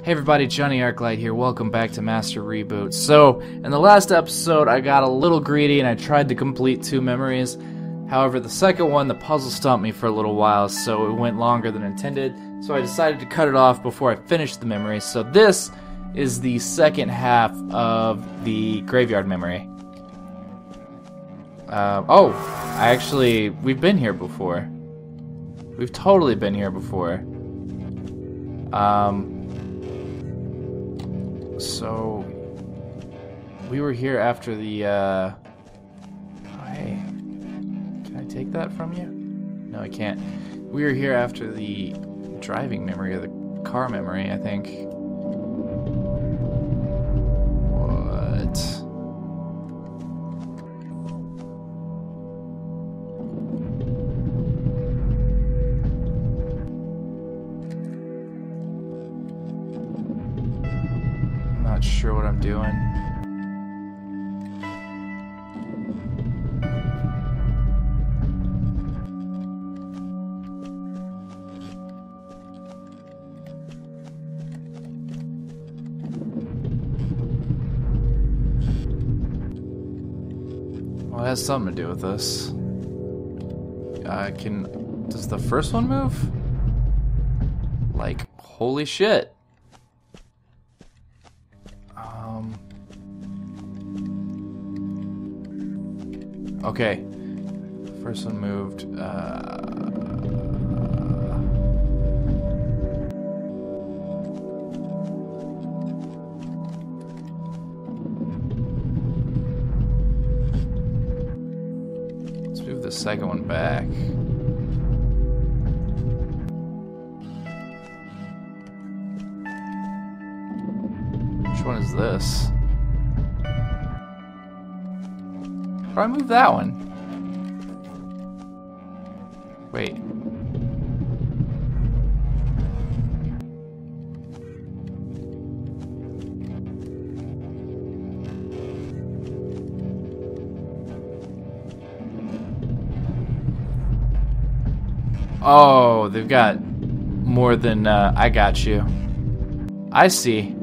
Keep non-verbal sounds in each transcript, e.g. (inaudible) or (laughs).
Hey everybody, Jonny Arclight here. Welcome back to Master Reboot. So, in the last episode, I got a little greedy and I tried to complete two memories. However, the second one, the puzzle stumped me for a little while, so it went longer than intended. So I decided to cut it off before I finished the memory. So this is the second half of the graveyard memory. Uh, oh, I actually, we've been here before. We've totally been here before. Um, so we were here after the. Uh, oh, hey, can I take that from you? No, I can't. We were here after the driving memory or the car memory, I think. Not sure what I'm doing. Well, it has something to do with this. I can does the first one move? Like, holy shit! Okay. First one moved. Uh. Let's move the second one back. Which one is this? I move that one? Wait. Oh, they've got more than uh, I got you. I see.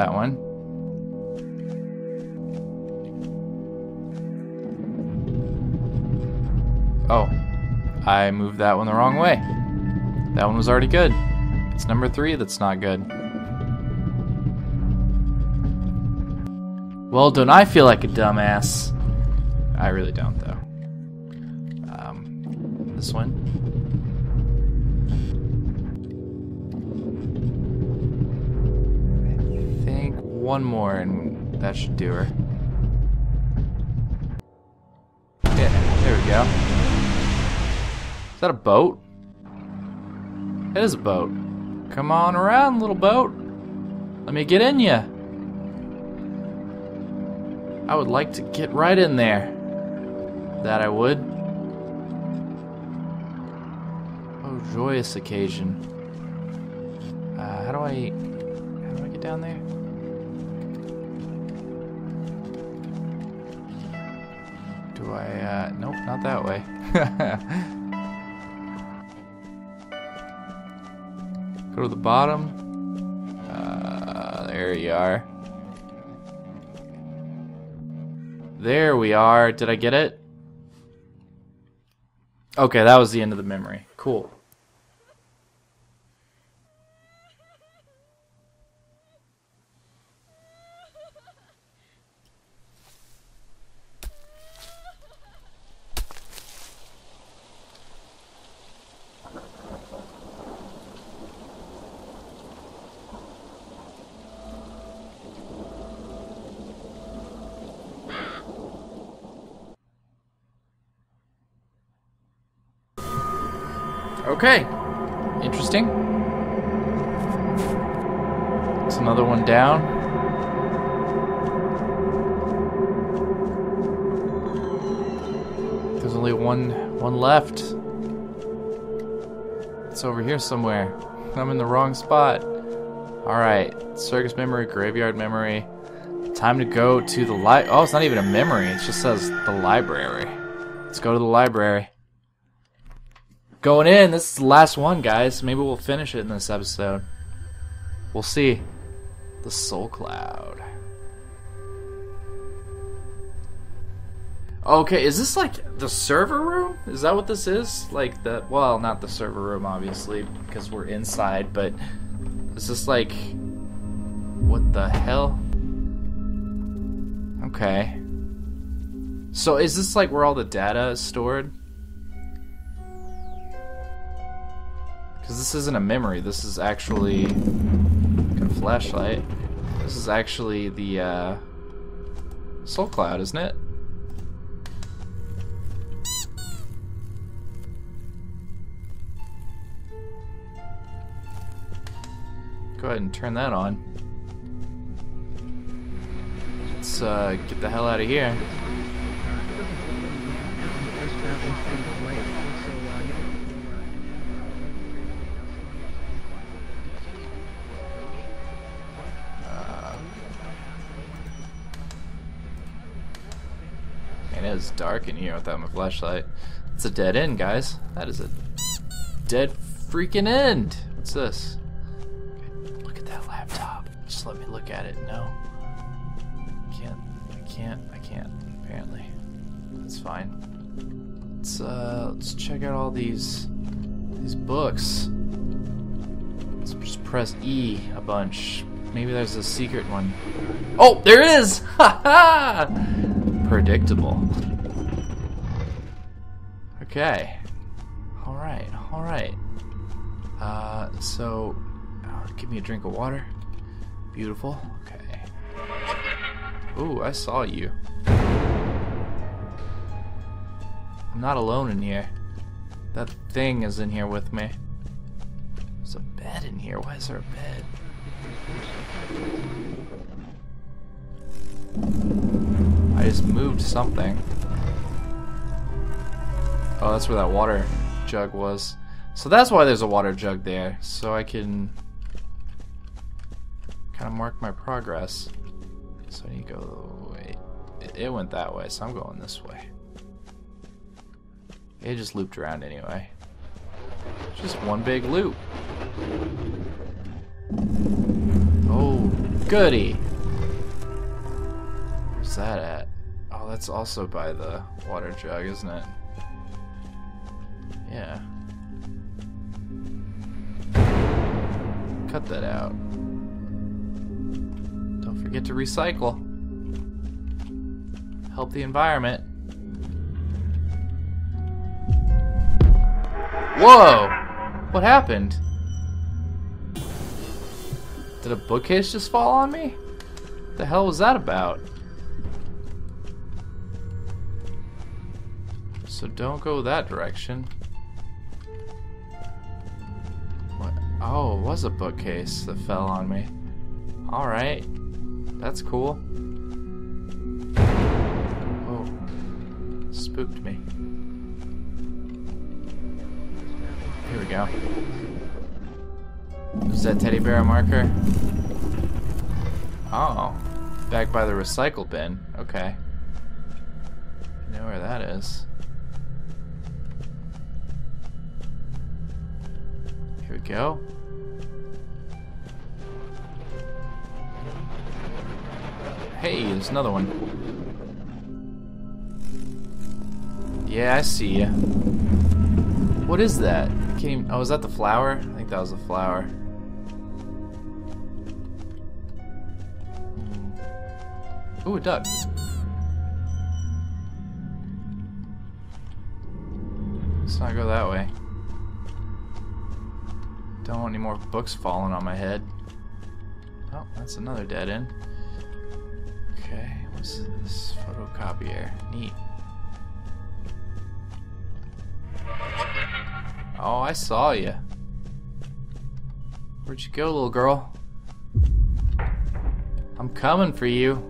That one? Oh, I moved that one the wrong way. That one was already good. It's number three that's not good. Well, don't I feel like a dumbass? I really don't, though. Um, this one. One more and that should do her. Yeah, there we go. Is that a boat? It is a boat. Come on around, little boat. Let me get in ya. I would like to get right in there. That I would. Oh, joyous occasion. Uh, how do I... How do I get down there? I, uh... Nope, not that way. (laughs) Go to the bottom. Uh, there you are. There we are. Did I get it? Okay, that was the end of the memory. Cool. Okay. Interesting. It's another one down. There's only one one left. It's over here somewhere. I'm in the wrong spot. Alright. Circus memory, graveyard memory. Time to go to the li- Oh, it's not even a memory. It just says the library. Let's go to the library. Going in. This is the last one, guys. Maybe we'll finish it in this episode. We'll see. The Soul Cloud. Okay, is this like the server room? Is that what this is? Like the well, not the server room obviously because we're inside, but is this like what the hell? Okay. So is this like where all the data is stored? This isn't a memory. This is actually a flashlight. This is actually the uh Soul Cloud, isn't it? Go ahead and turn that on. Let's uh, get the hell out of here. Is dark in here without my flashlight. It's a dead end, guys. That is a dead freaking end. What's this? Look at that laptop. Just let me look at it. No. I Can't. I can't. I can't. Apparently. That's fine. Let's uh let's check out all these these books. Let's just press E a bunch. Maybe there's a secret one. Oh, there is! (laughs) Ha ha! Predictable. Okay. Alright, alright. Uh, so, uh, give me a drink of water. Beautiful. Okay. Ooh, I saw you. I'm not alone in here. That thing is in here with me. There's a bed in here. Why is there a bed? I just moved something. Oh, that's where that water jug was. So that's why there's a water jug there. So I can kind of mark my progress. So I need to go... It, it went that way, so I'm going this way. It just looped around anyway. Just one big loop. Oh, goody. Where's that at? That's also by the water jug, isn't it? Yeah. Cut that out. Don't forget to recycle. Help the environment. Whoa! What happened? Did a bookcase just fall on me? What the hell was that about? So don't go that direction. What? Oh, it was a bookcase that fell on me. Alright. That's cool. Oh. Spooked me. Here we go. Is that teddy bear marker? Oh. Back by the recycle bin. Okay. I know where that is. Go. Hey, there's another one. Yeah, I see. What is that? Even, oh, is that the flower? I think that was the flower. Ooh, a duck. Let's not go that way. Don't want any more books falling on my head. Oh, that's another dead end. Okay, what's this photocopier? Neat. Oh, I saw you. Where'd you go, little girl? I'm coming for you.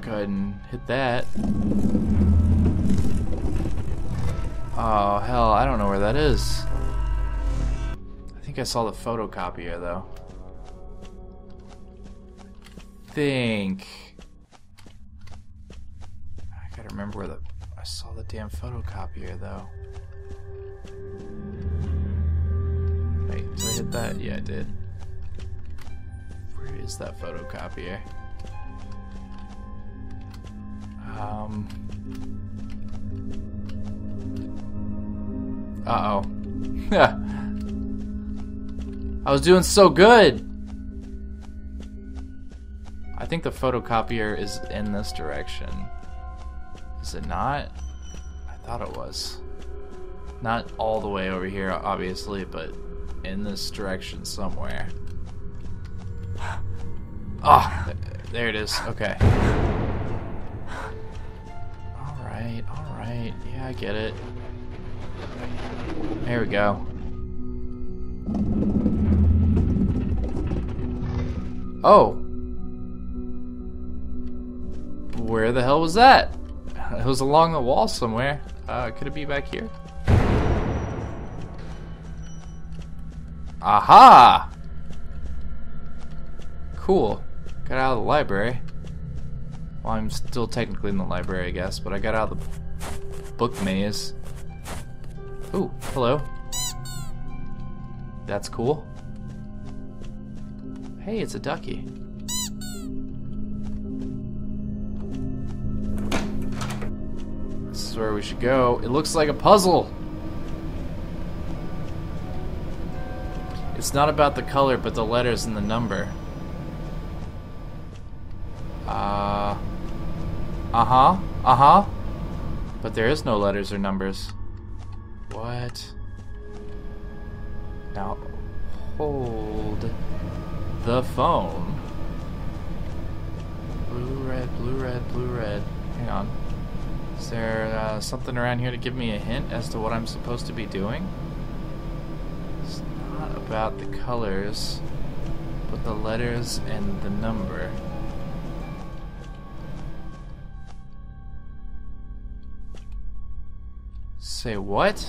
Go ahead and hit that. Oh, hell, I don't know where that is. I think I saw the photocopier, though. Think... I gotta remember where the... I saw the damn photocopier, though. Wait, did I hit that? Yeah, I did. Where is that photocopier? Um... Uh oh. I was doing so good! I think the photocopier is in this direction. Is it not? I thought it was. Not all the way over here, obviously, but in this direction somewhere. Ah, oh, there it is. Okay. Alright, alright. Yeah, I get it. There we go. Oh. Where the hell was that? It was along the wall somewhere. Uh, could it be back here? Aha! Cool. Got out of the library. Well, I'm still technically in the library, I guess, but I got out of the book maze. Ooh, hello. That's cool. Hey, it's a ducky. This is where we should go. It looks like a puzzle! It's not about the color, but the letters and the number. Uh... Uh-huh. Uh-huh. But there is no letters or numbers. What? Now, hold the phone. Blue, red, blue, red, blue, red. Hang on. Is there uh, something around here to give me a hint as to what I'm supposed to be doing? It's not about the colors, but the letters and the number. Say what?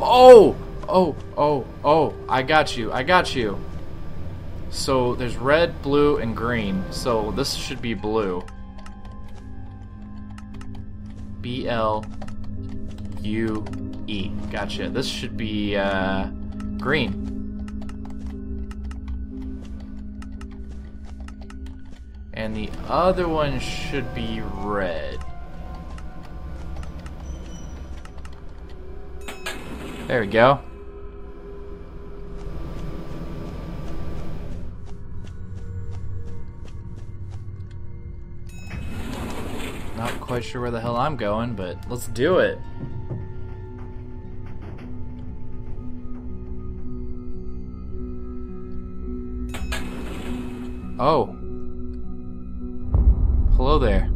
Oh! Oh, oh, oh, I got you, I got you. So there's red, blue, and green. So this should be blue. B L U E. Gotcha. This should be uh, green. And the other one should be red. There we go. Not quite sure where the hell I'm going, but let's do it. Oh. Hello there.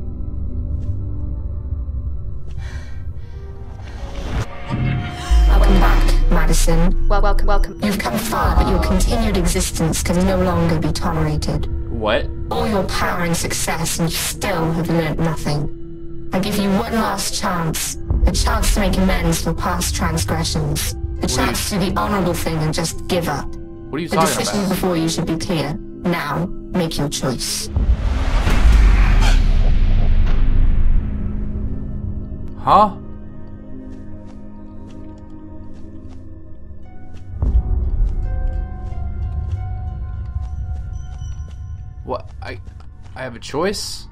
Welcome back, Madison. Well, welcome, welcome. You've come far, but your continued existence can no longer be tolerated. What? All your power and success, and you still have learned nothing. I give you one last chance. A chance to make amends for past transgressions. A chance to do the honorable thing and just give up. What are you the talking about? The decision before you should be clear. Now, make your choice. Huh? What? I I have a choice?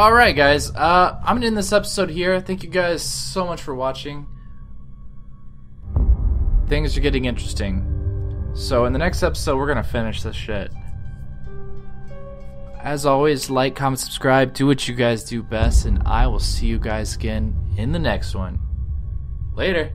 Alright guys, uh, I'm gonna end this episode here. Thank you guys so much for watching. Things are getting interesting. So in the next episode, we're gonna finish this shit. As always, like, comment, subscribe, do what you guys do best, and I will see you guys again in the next one. Later.